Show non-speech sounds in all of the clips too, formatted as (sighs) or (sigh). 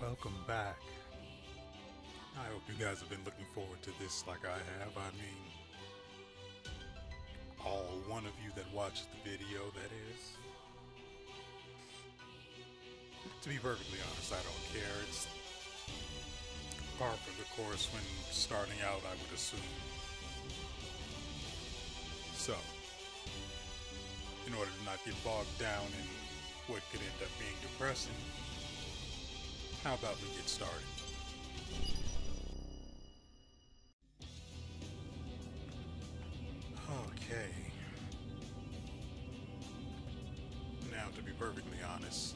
welcome back. I hope you guys have been looking forward to this like I have. I mean, all one of you that watched the video, that is. To be perfectly honest, I don't care. It's par for the course when starting out, I would assume. So, in order to not get bogged down in what could end up being depressing, how about we get started? Okay. Now, to be perfectly honest,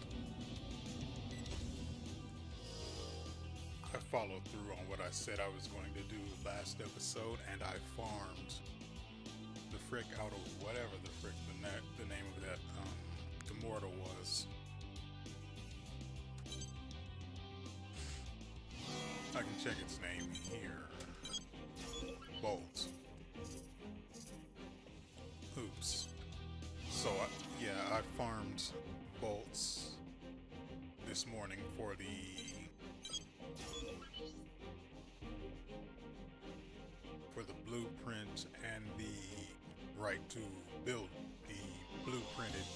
I followed through on what I said I was going to do last episode, and I farmed the frick out of whatever the frick the, the name of that um, immortal was. I can check its name here. Bolt. Oops. So, I, yeah, I farmed bolts this morning for the for the blueprint and the right to build the blueprinted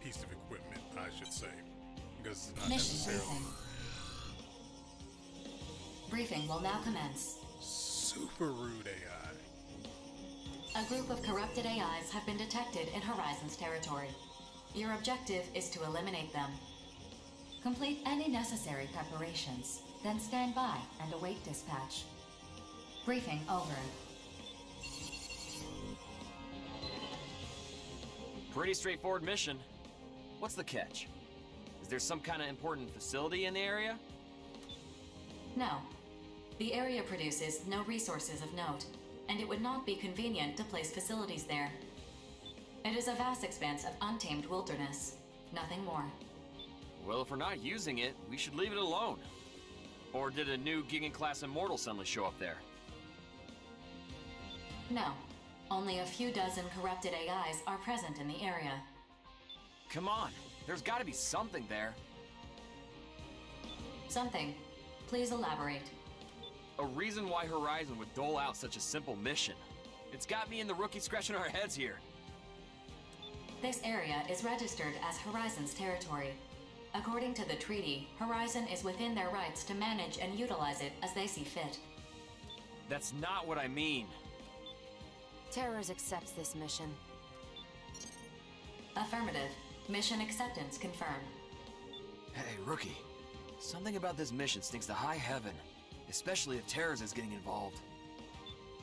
piece of equipment, I should say, because it's not Mission necessarily briefing. Briefing will now commence. super rude AI. A group of corrupted AIs have been detected in Horizon's territory. Your objective is to eliminate them. Complete any necessary preparations, then stand by and await dispatch. Briefing over. Pretty straightforward mission. What's the catch? Is there some kind of important facility in the area? No. The area produces no resources of note, and it would not be convenient to place facilities there. It is a vast expanse of untamed wilderness. Nothing more. Well, if we're not using it, we should leave it alone. Or did a new Gigan class Immortal suddenly show up there? No. Only a few dozen corrupted AIs are present in the area. Come on, there's gotta be something there. Something. Please elaborate. A reason why Horizon would dole out such a simple mission. It's got me and the rookie scratching our heads here. This area is registered as Horizon's territory. According to the treaty, Horizon is within their rights to manage and utilize it as they see fit. That's not what I mean. Terrors accepts this mission. Affirmative. Mission acceptance confirmed. Hey, rookie. Something about this mission stinks to high heaven. Especially if Terrors is getting involved.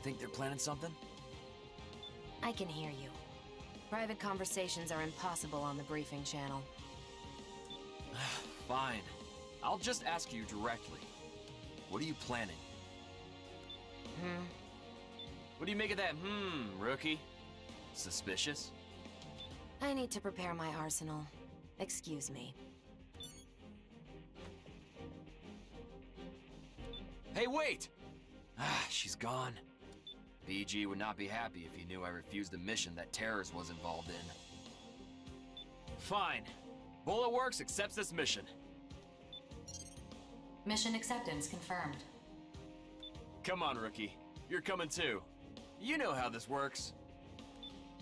Think they're planning something? I can hear you. Private conversations are impossible on the briefing channel. (sighs) Fine. I'll just ask you directly. What are you planning? Hmm. What do you make of that hmm, rookie? Suspicious? I need to prepare my arsenal. Excuse me. Hey, wait! Ah, she's gone. BG would not be happy if he knew I refused a mission that Terrors was involved in. Fine. Bullet Works accepts this mission. Mission acceptance confirmed. Come on, rookie. You're coming too. You know how this works.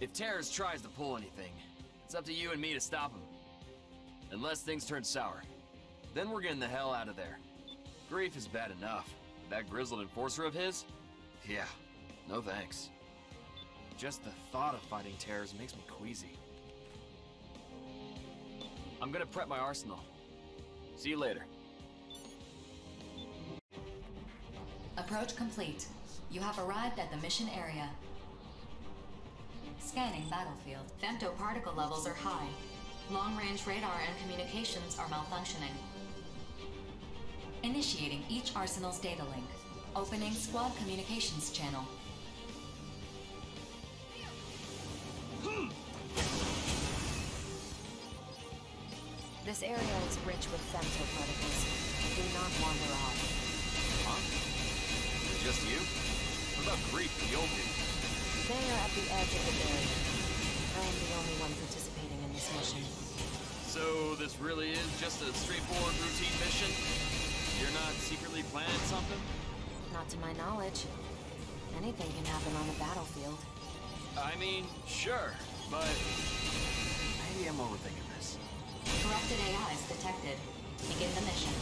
If Terrors tries to pull anything, it's up to you and me to stop him. Unless things turn sour. Then we're getting the hell out of there. Grief is bad enough. That grizzled enforcer of his? Yeah, no thanks. Just the thought of fighting Terrors makes me queasy. I'm gonna prep my arsenal. See you later. Approach complete. You have arrived at the mission area. Scanning battlefield. Femtoparticle levels are high. Long-range radar and communications are malfunctioning. Initiating each arsenal's data link. Opening squad communications channel. This area is rich with femtoparticles. Do not wander off. Huh? Is it just you? What about Grief, the old dude? They are at the edge of the barrier. I am the only one participating in this mission. So this really is just a straightforward routine mission? You're not secretly planning something? Not to my knowledge. Anything can happen on the battlefield. I mean, sure, but maybe I'm overthinking this. Corrupted AIs detected. Begin the mission.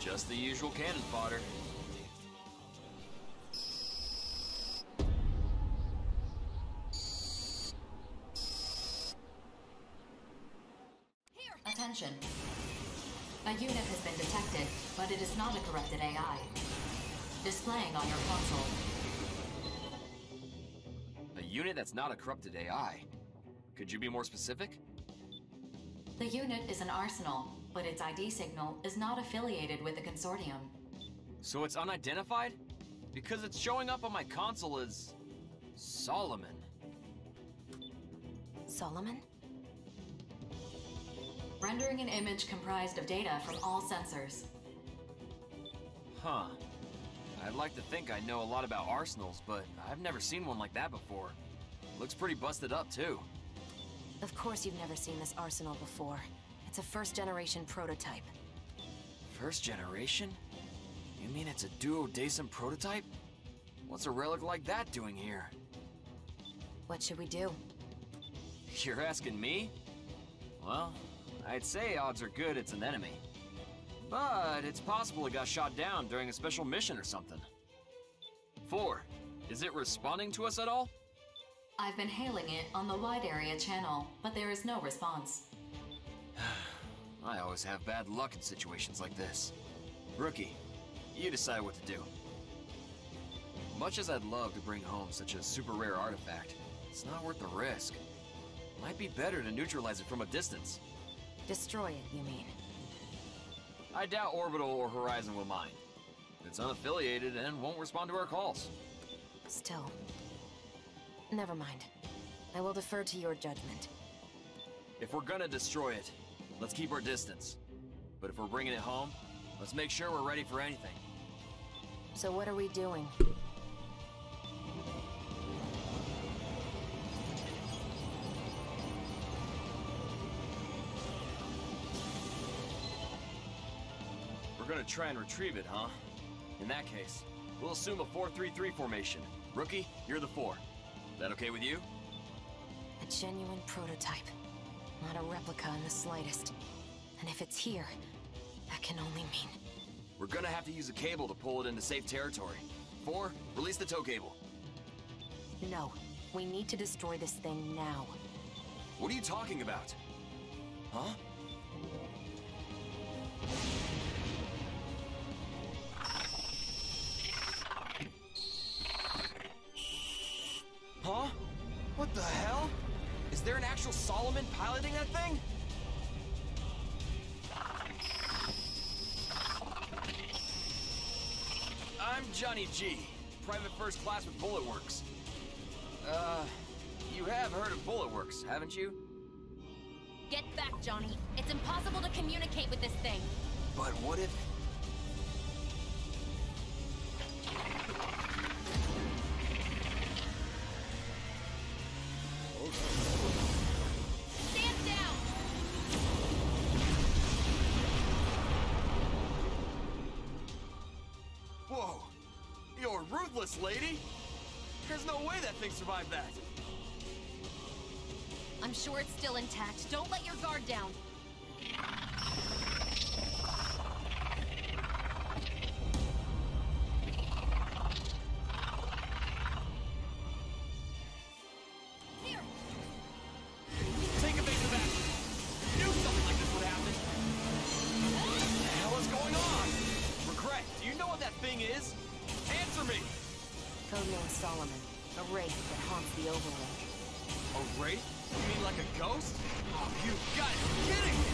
Just the usual cannon fodder. A unit has been detected, but it is not a corrupted AI. Displaying on your console. A unit that's not a corrupted AI. Could you be more specific? The unit is an arsenal, but its ID signal is not affiliated with the consortium. So it's unidentified? Because it's showing up on my console as... Solomon. Solomon? Rendering an image comprised of data from all sensors. Huh. I'd like to think I know a lot about arsenals, but I've never seen one like that before. Looks pretty busted up, too. Of course you've never seen this arsenal before. It's a first-generation prototype. First generation? You mean it's a duodecim prototype? What's a relic like that doing here? What should we do? You're asking me? Well, I'd say odds are good it's an enemy. But it's possible it got shot down during a special mission or something. Four, is it responding to us at all? I've been hailing it on the wide area channel, but there is no response. (sighs) I always have bad luck in situations like this. Rookie, you decide what to do. Much as I'd love to bring home such a super rare artifact, it's not worth the risk. Might be better to neutralize it from a distance. Destroy it, you mean? I doubt Orbital or Horizon will mind. It's unaffiliated and won't respond to our calls. Still. Never mind. I will defer to your judgment. If we're gonna destroy it, let's keep our distance. But if we're bringing it home, let's make sure we're ready for anything. So what are we doing? Gonna try and retrieve it, huh? In that case, we'll assume a 4-3-3 formation. Rookie, you're the 4. That okay with you? A genuine prototype. Not a replica in the slightest. And if it's here, that can only mean... We're gonna have to use a cable to pull it into safe territory. 4, release the tow cable. No. We need to destroy this thing now. What are you talking about? Huh? Huh? What the hell? Is there an actual Solomon piloting that thing? I'm Johnny G, private first class with Bulletworks. Uh, you have heard of Bulletworks, haven't you? Get back, Johnny. It's impossible to communicate with this thing. But what if... lady! There's no way that thing survived that! I'm sure it's still intact. Don't let your guard down. Codename Solomon. A wraith that haunts the Overworld. A wraith? You mean like a ghost? Oh, you gotta be kidding me!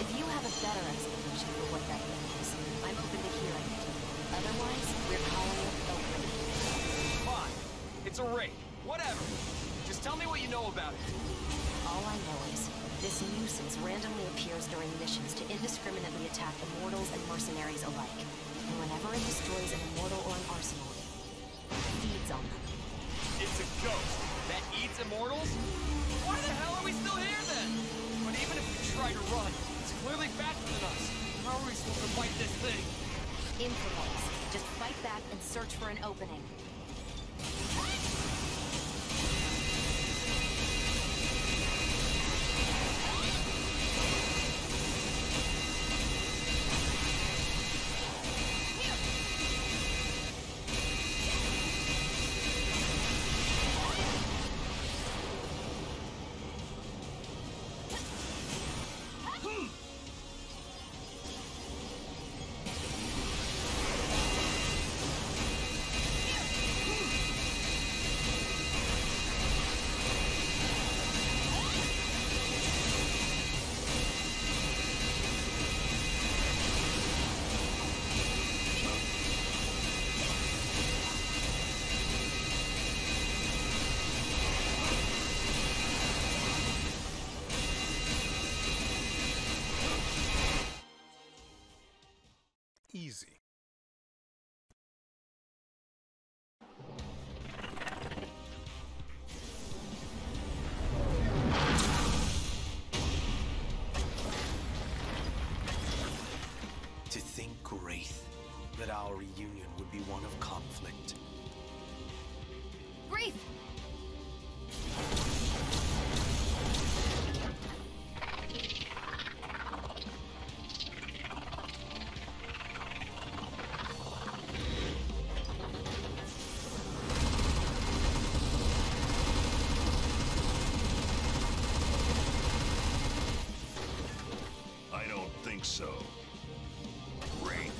If you have a better explanation for what that means, I'm open to hearing it. Otherwise, we're calling it a wraith. Fine. It's a wraith. Whatever. Just tell me what you know about it. All I know is, this nuisance randomly appears during missions to indiscriminately attack immortals and mercenaries alike. And whenever it destroys an immortal or an arsenal, on them. It's a ghost that eats immortals? Why the hell are we still here then? But even if we try to run, it's clearly faster than us. How are we supposed to fight this thing? Intervals. Just fight back and search for an opening. So. Wraith.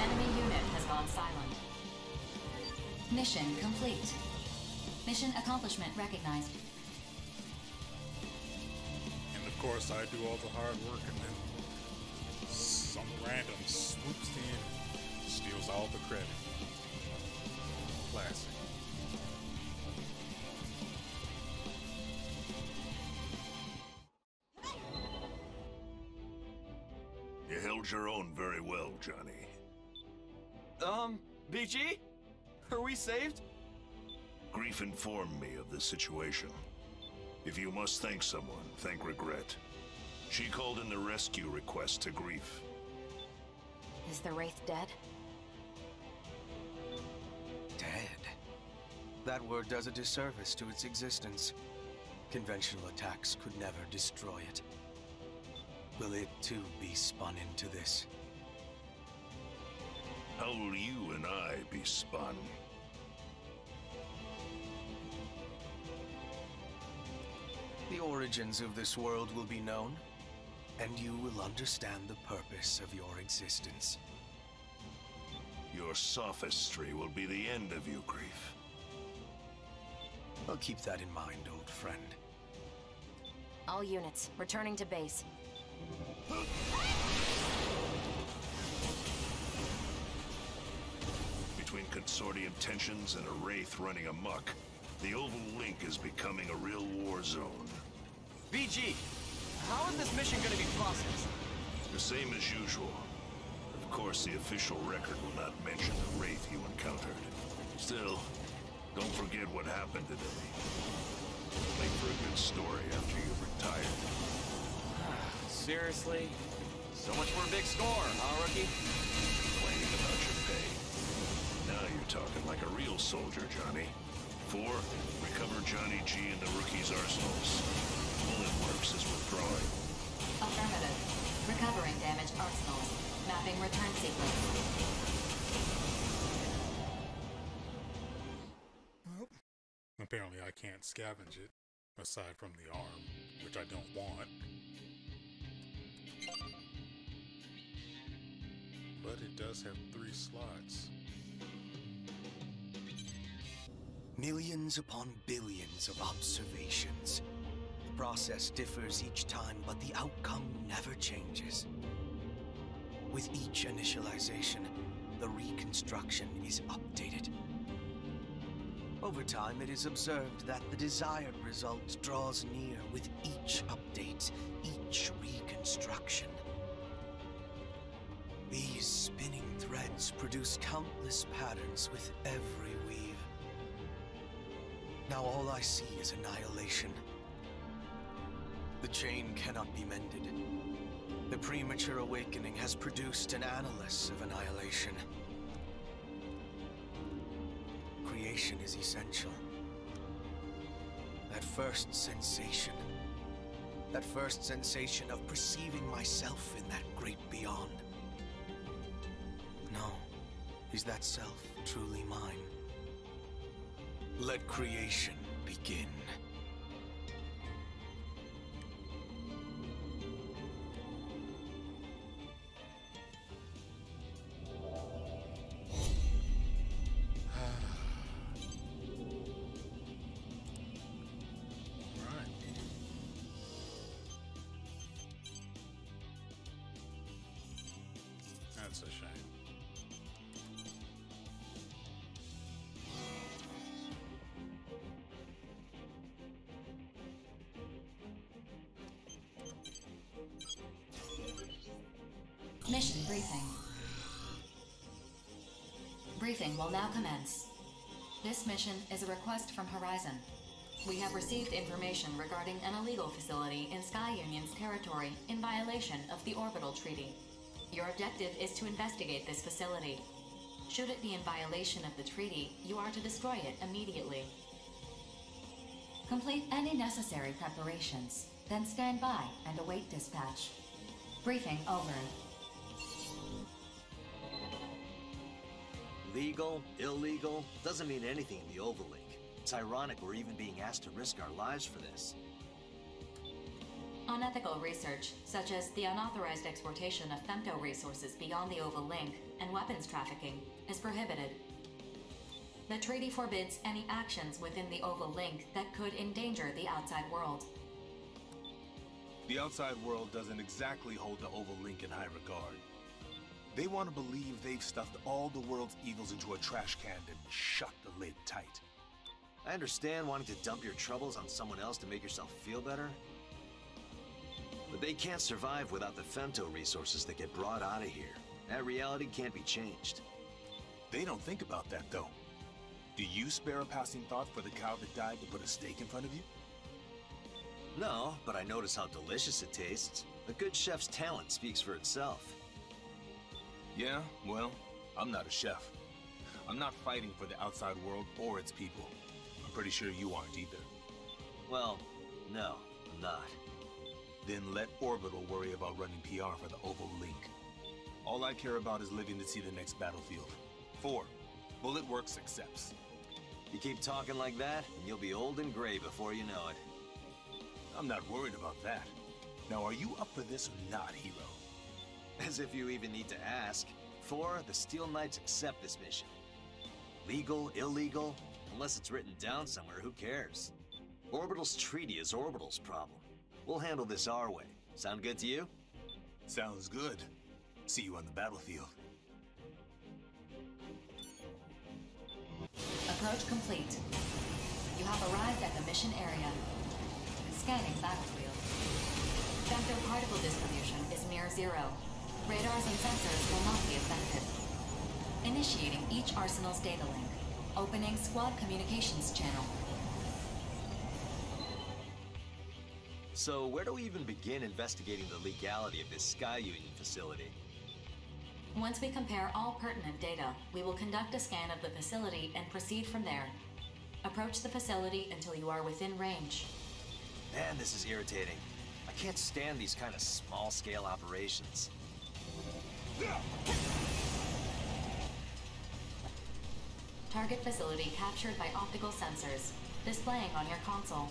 Enemy unit has gone silent. Mission complete. Mission accomplishment recognized. And of course, I do all the hard work, and then some random swoops in, steals all the credit. Um, Are we saved? Grief informed me of the situation. If you must thank someone, thank Regret. She called in the rescue request to Grief. Is the Wraith dead? Dead. That word does a disservice to its existence. Conventional attacks could never destroy it. Will it too be spun into this? How will you and I be spun? The origins of this world will be known, and you will understand the purpose of your existence. Your sophistry will be the end of you, Grief. I'll keep that in mind, old friend. All units, returning to base. (laughs) Between consortium tensions and a Wraith running amok, the Oval Link is becoming a real war zone. BG, how is this mission gonna be processed? The same as usual. Of course, the official record will not mention the Wraith you encountered. Still, don't forget what happened today. Make for a good story after you've retired. (sighs) Seriously? So much for a big score, huh, rookie? You're talking like a real soldier, Johnny. Four, recover Johnny G in the rookie's arsenals. Bullet Works is withdrawing. Affirmative. Recovering damaged arsenals. Mapping return sequence. Apparently, I can't scavenge it, aside from the arm, which I don't want. But it does have three slots. Millions upon billions of observations. The process differs each time, but the outcome never changes. With each initialization, the reconstruction is updated. Over time, it is observed that the desired result draws near with each update, each reconstruction. These spinning threads produce countless patterns with every weave. Now all I see is annihilation. The chain cannot be mended. The premature awakening has produced an annulus of annihilation. Creation is essential. That first sensation. That first sensation of perceiving myself in that great beyond. No. Is that self truly mine? Let creation begin. Will now commence. This mission is a request from Horizon. We have received information regarding an illegal facility in Sky Union's territory in violation of the Orbital Treaty. Your objective is to investigate this facility. Should it be in violation of the treaty, you are to destroy it immediately. Complete any necessary preparations, then stand by and await dispatch. Briefing over. Legal, illegal, doesn't mean anything in the Oval Link. It's ironic we're even being asked to risk our lives for this. Unethical research, such as the unauthorized exportation of femto resources beyond the Oval Link and weapons trafficking, is prohibited. The treaty forbids any actions within the Oval Link that could endanger the outside world. The outside world doesn't exactly hold the Oval Link in high regard. They want to believe they've stuffed all the world's evils into a trash can and shut the lid tight. I understand wanting to dump your troubles on someone else to make yourself feel better. But they can't survive without the femto resources that get brought out of here. That reality can't be changed. They don't think about that, though. Do you spare a passing thought for the cow that died to put a steak in front of you? No, but I notice how delicious it tastes. A good chef's talent speaks for itself. Yeah, well, I'm not a chef. I'm not fighting for the outside world or its people. I'm pretty sure you aren't either. Well, no, I'm not. Then let Orbital worry about running PR for the Oval Link. All I care about is living to see the next battlefield. Four, Bullet Works accepts. You keep talking like that, and you'll be old and gray before you know it. I'm not worried about that. Now, are you up for this or not, Hero? As if you even need to ask. Four, the Steel Knights accept this mission. Legal, illegal, unless it's written down somewhere, who cares? Orbital's treaty is Orbital's problem. We'll handle this our way. Sound good to you? Sounds good. See you on the battlefield. Approach complete. You have arrived at the mission area. Scanning battlefield. Femto particle distribution is near zero. Radars and sensors will not be affected. Initiating each arsenal's data link. Opening squad communications channel. So, where do we even begin investigating the legality of this Sky Union facility? Once we compare all pertinent data, we will conduct a scan of the facility and proceed from there. Approach the facility until you are within range. Man, this is irritating. I can't stand these kind of small-scale operations. Target facility captured by optical sensors, displaying on your console.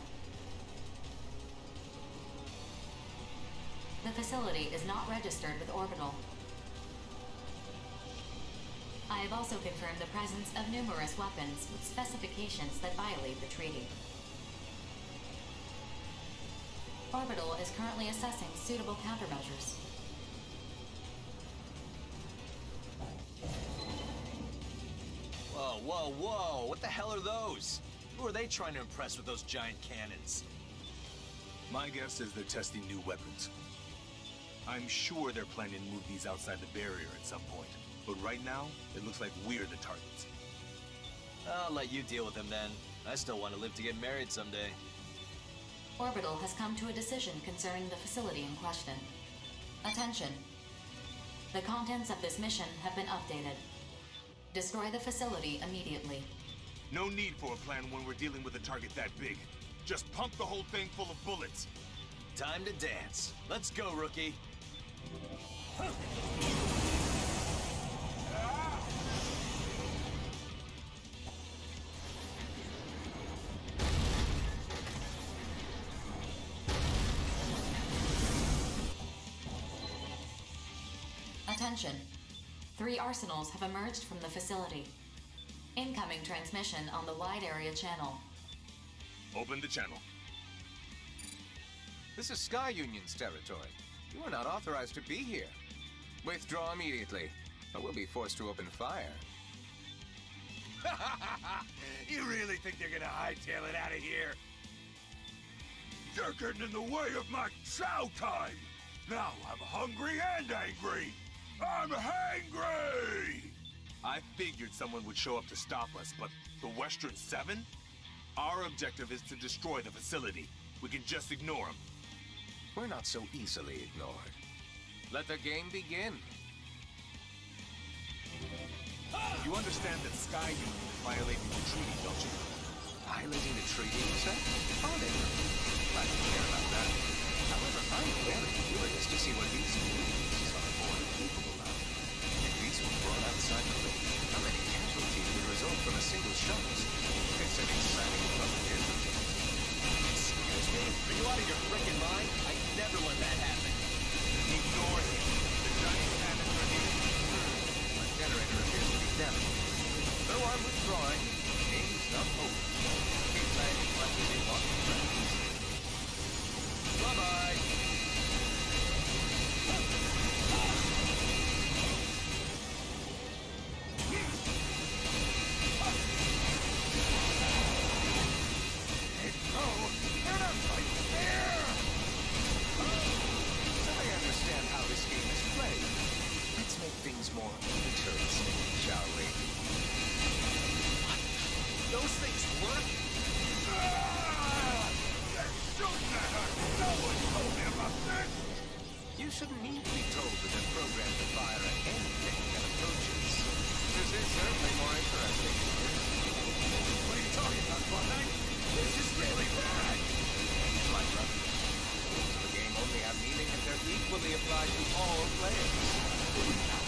The facility is not registered with Orbital. I have also confirmed the presence of numerous weapons with specifications that violate the treaty. Orbital is currently assessing suitable countermeasures. Whoa, whoa, whoa! What the hell are those? Who are they trying to impress with those giant cannons? My guess is they're testing new weapons. I'm sure they're planning to move these outside the barrier at some point. But right now, it looks like we're the targets. I'll let you deal with them then. I still want to live to get married someday. Orbital has come to a decision concerning the facility in question. Attention. The contents of this mission have been updated. Destroy the facility immediately. No need for a plan when we're dealing with a target that big. Just pump the whole thing full of bullets. Time to dance. Let's go, rookie. Attention. Three arsenals have emerged from the facility. Incoming transmission on the wide area channel. Open the channel. This is Sky Union's territory. You are not authorized to be here. Withdraw immediately, or we'll be forced to open fire. (laughs) you really think they're gonna hightail it out of here? You're getting in the way of my chow time! Now I'm hungry and angry! I'm hangry! I figured someone would show up to stop us, but the Western Seven? Our objective is to destroy the facility. We can just ignore them. We're not so easily ignored. Let the game begin. You understand that Sky Union is violating the treaty, don't you? Violating the treaty, you say? Are they? I don't care about that. However, I'm very curious to see what these communities ring, how many casualties would result from a single shot? It's an exciting frontier. Excuse me? Are you out of your frickin' mind? I never let that happen. Ignore him. The giant cannons are needed. My generator appears to be damaged. Though I'm withdrawing, game's not over. Keep playing we want friends. Bye-bye. Shouldn't need to be told that they're programmed to fire at anything that approaches. This is certainly more interesting. What are you talking about, Klondike? This is really bad! My brother. Uh, the game only have meaning if they're equally applied to all players.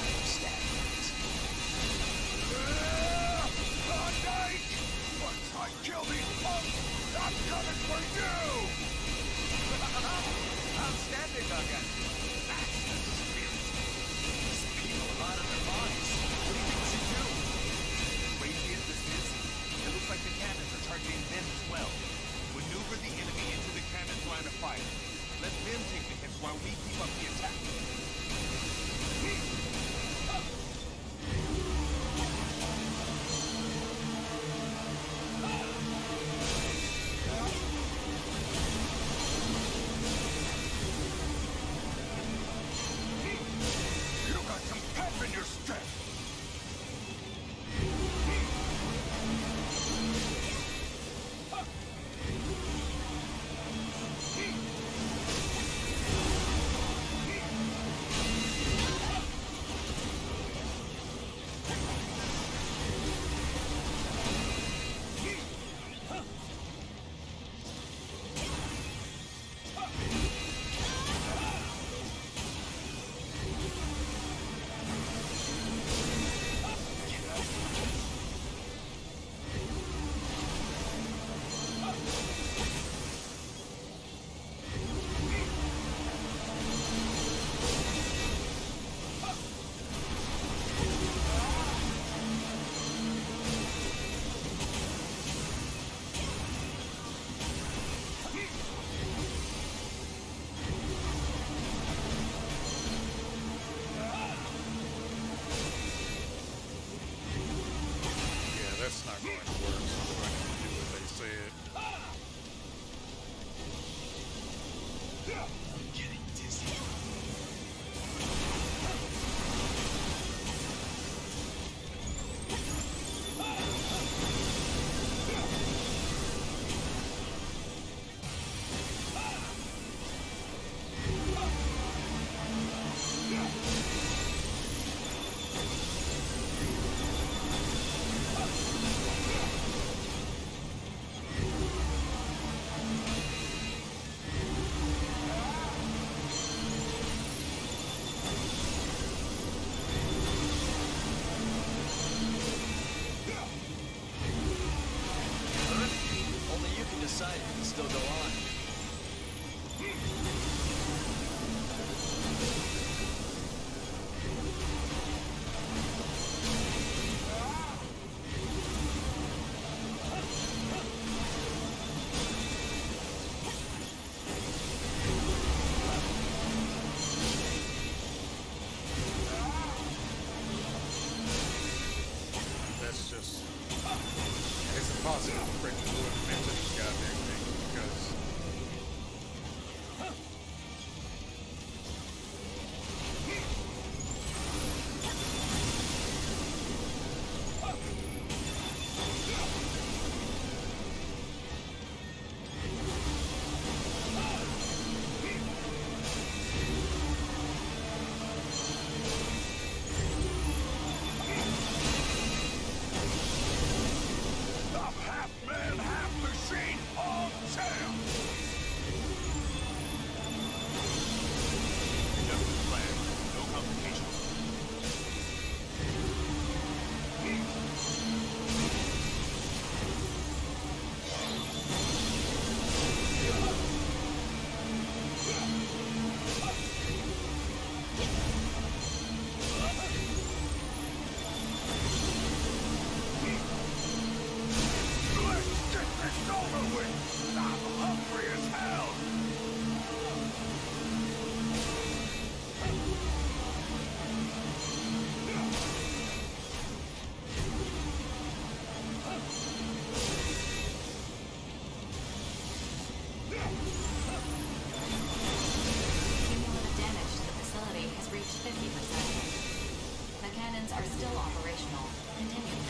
Still operational. Continue.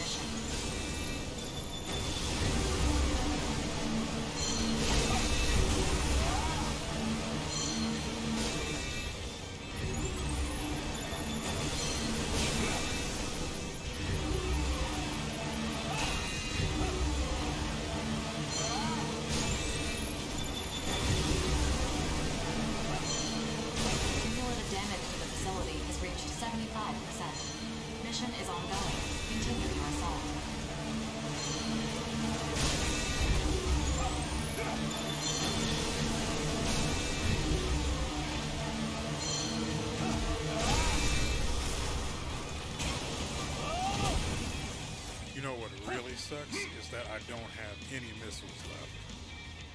sucks is that I don't have any missiles left.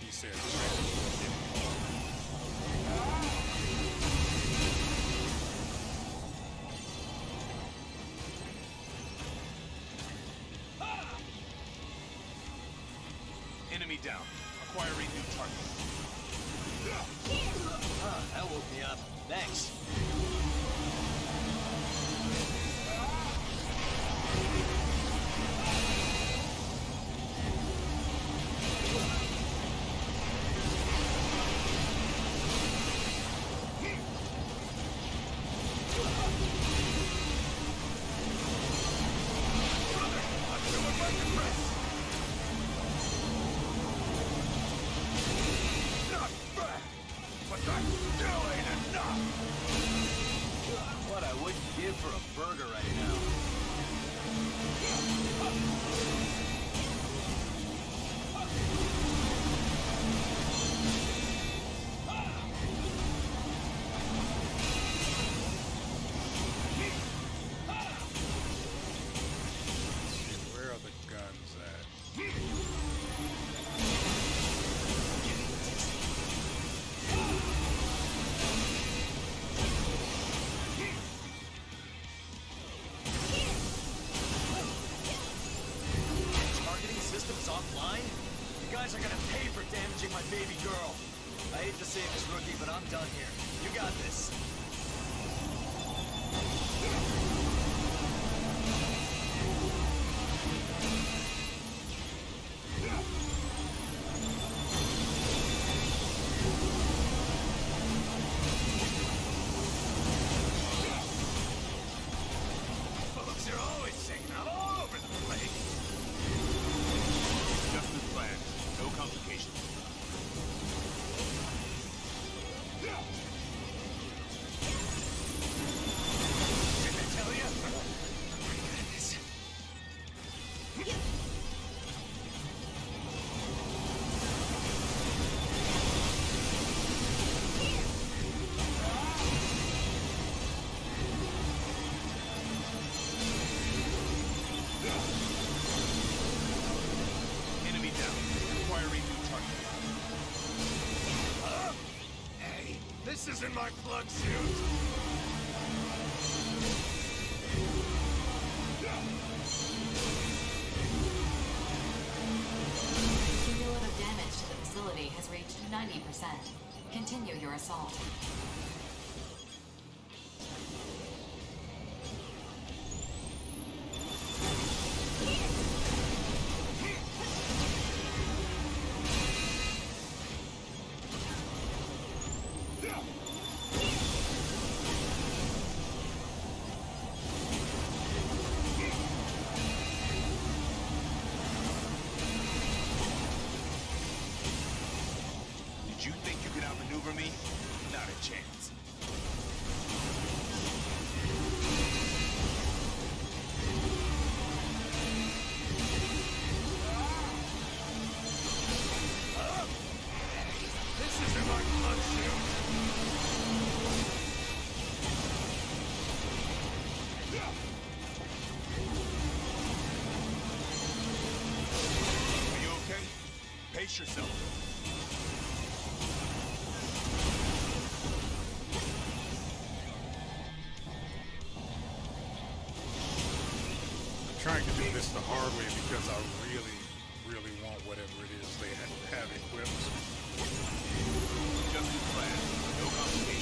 He said, ah! Enemy down. Acquiring new target. Huh, ah, that woke me up. Thanks. guys are gonna pay for damaging my baby girl. I hate to say this, Rookie, but I'm done here. You got this. 50%. Continue your assault. Yourself. I'm trying to do this the hard way because I really, really want whatever it is they ha- have equipped. Just as planned. No complications.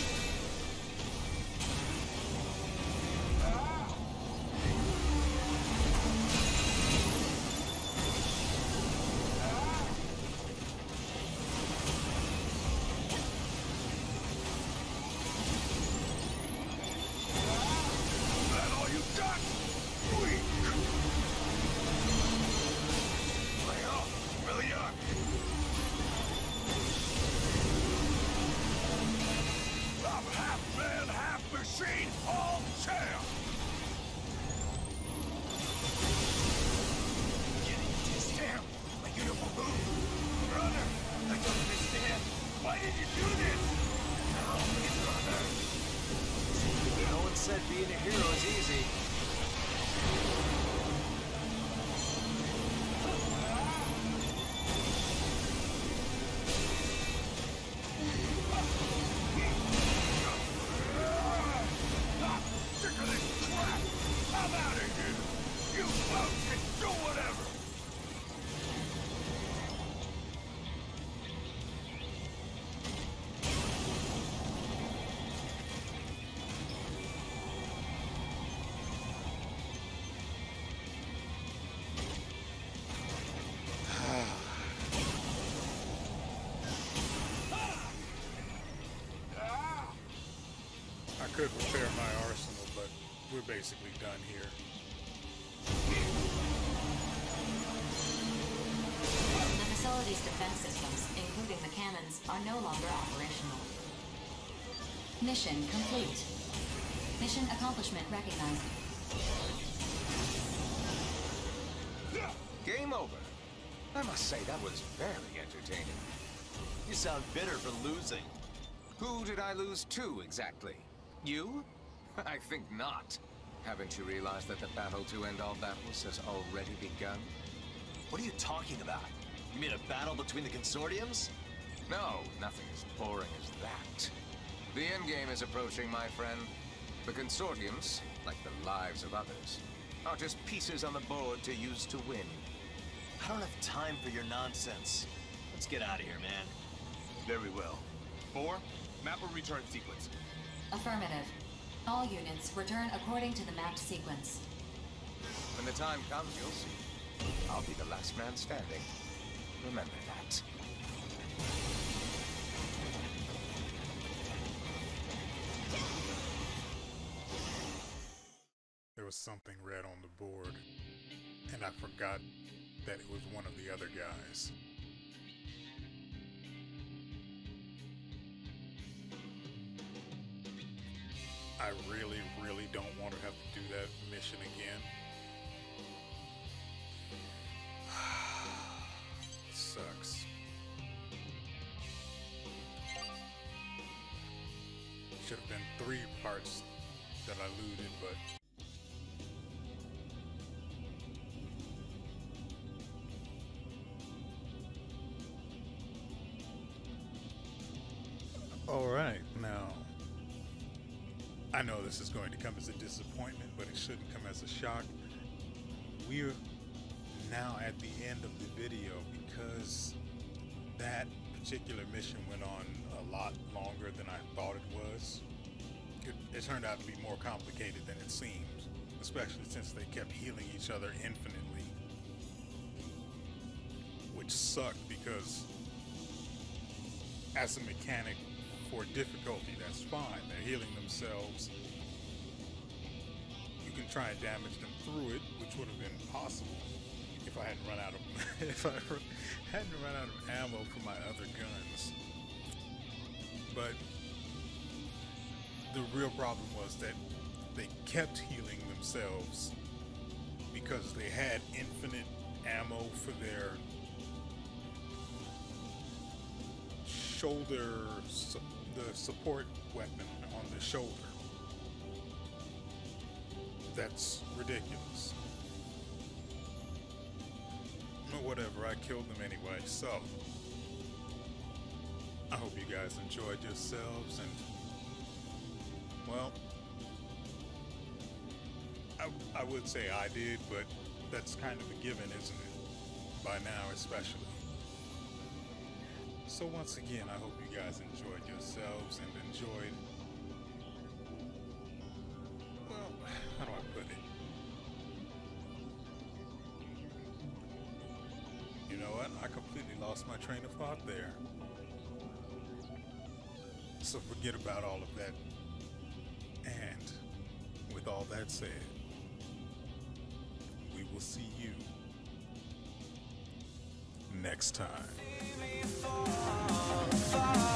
Could repair my arsenal, but we're basically done here. The facility's defense systems, including the cannons, are no longer operational. Mission complete. Mission accomplishment recognized. Game over. I must say, that was very entertaining. You sound bitter for losing. Who did I lose to, exactly? You? (laughs) I think not. Haven't you realized that the battle to end all battles has already begun? What are you talking about? You mean a battle between the consortiums? No, nothing as boring as that. The endgame is approaching, my friend. The consortiums, like the lives of others, are just pieces on the board to use to win. I don't have time for your nonsense. Let's get out of here, man. Very well. Four, map a return sequence. Affirmative. All units return according to the mapped sequence. When the time comes, you'll see. I'll be the last man standing. Remember that. There was something red on the board, and I forgot that it was one of the other guys. I really, really don't want to have to do that mission again. (sighs) Sucks. Should have been three parts that I looted, but All right, now I know this is going to come as a disappointment, but it shouldn't come as a shock. We're now at the end of the video because that particular mission went on a lot longer than I thought it was. It, it turned out to be more complicated than it seemed, especially since they kept healing each other infinitely. Which sucked because as a mechanic for difficulty, that's fine. They're healing themselves. You can try and damage them through it, which would have been possible if I hadn't run out of (laughs) if I hadn't run out of ammo for my other guns. But the real problem was that they kept healing themselves because they had infinite ammo for their shoulder, su- the support weapon on the shoulder. That's ridiculous. But whatever, I killed them anyway, so. I hope you guys enjoyed yourselves and. Well. I, I would say I did, but that's kind of a given, isn't it? By now, especially. So, once again, I hope you guys enjoyed yourselves and enjoyed. Well, how do I put it? You know what? I completely lost my train of thought there. So forget about all of that. And with all that said, we will see you next time far.